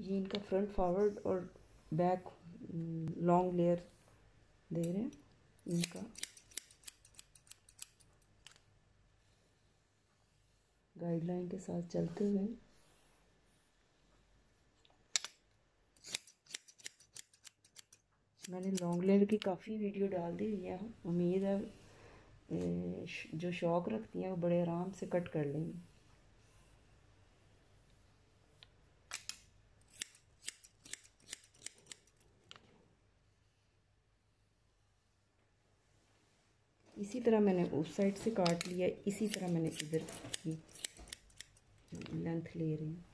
ये इनका front forward और बैक लॉन्ग लेयर दे रहे हैं इनका। गाइडलाइन के साथ चलते हुए। मैंने लॉन्ग लेयर की काफ़ी वीडियो डाल दी। हुई है उम्मीद है जो शौक़ रखती हैं, वो बड़े आराम से कट कर लेंगी। इसी तरह मैंने उस साइड से काट लिया, इसी तरह मैंने इधर की लेंथ ले रही हूँ।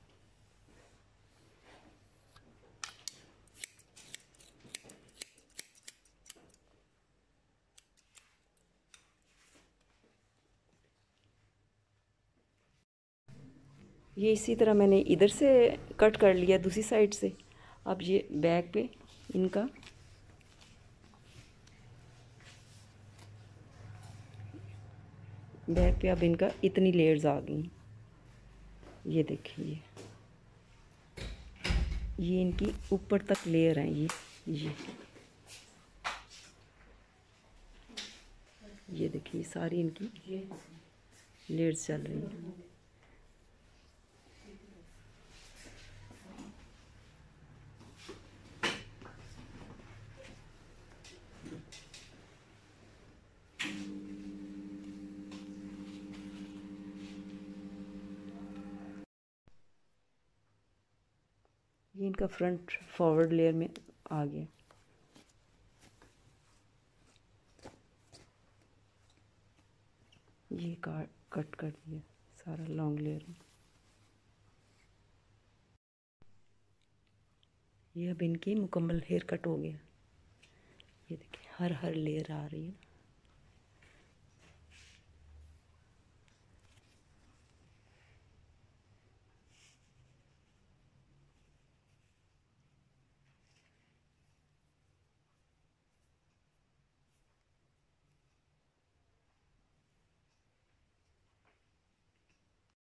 ये इसी तरह मैंने इधर से कट कर लिया, दूसरी साइड से। अब ये बैक पे इनका बैक पे अब इनका इतनी लेयर्स आ गई। ये देखिए ये। इनकी ऊपर तक लेयर है ये ये। ये देखिए, सारी इनकी लेयर्स चल रही हैं। ये इनका फ्रंट फॉरवर्ड लेयर में आ गया ये काट कट कर दिया सारा लॉन्ग लेयर में। ये अब इनकी मुकम्मल हेयर कट हो गया। ये देखिए, हर हर लेयर आ रही है।